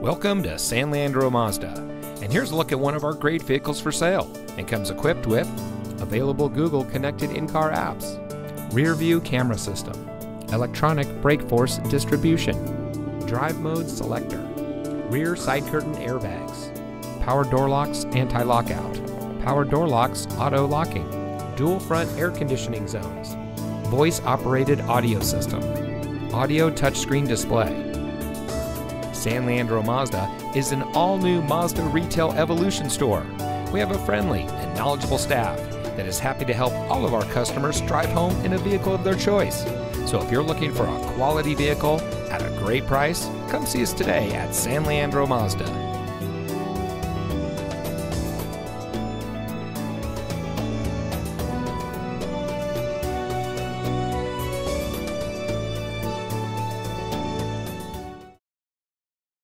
Welcome to San Leandro Mazda, and here's a look at one of our great vehicles for sale. It comes equipped with available Google connected in-car apps, rear view camera system, electronic brake force distribution, drive mode selector, rear side curtain airbags, power door locks anti-lockout, power door locks auto locking, dual front air conditioning zones, voice operated audio system, audio touchscreen display. San Leandro Mazda is an all new Mazda retail evolution store. We have a friendly and knowledgeable staff that is happy to help all of our customers drive home in a vehicle of their choice. So if you're looking for a quality vehicle at a great price, come see us today at San Leandro Mazda.